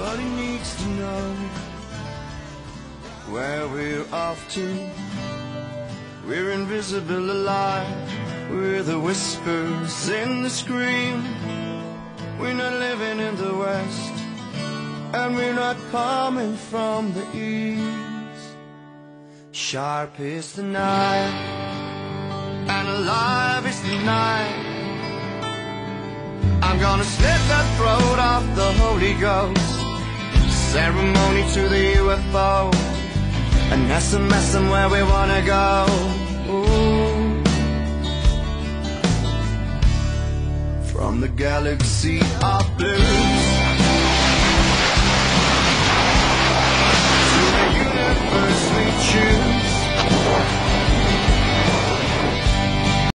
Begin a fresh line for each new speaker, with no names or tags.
needs to know where we're off to. We're invisible alive. We're the whispers in the scream. We're not living in the west, and we're not coming from the east. Sharp is the night, and alive is the night. I'm gonna slit the throat of the Holy Ghost. Ceremony to the UFO. And SMS them where we wanna go. Ooh. From the galaxy of blue.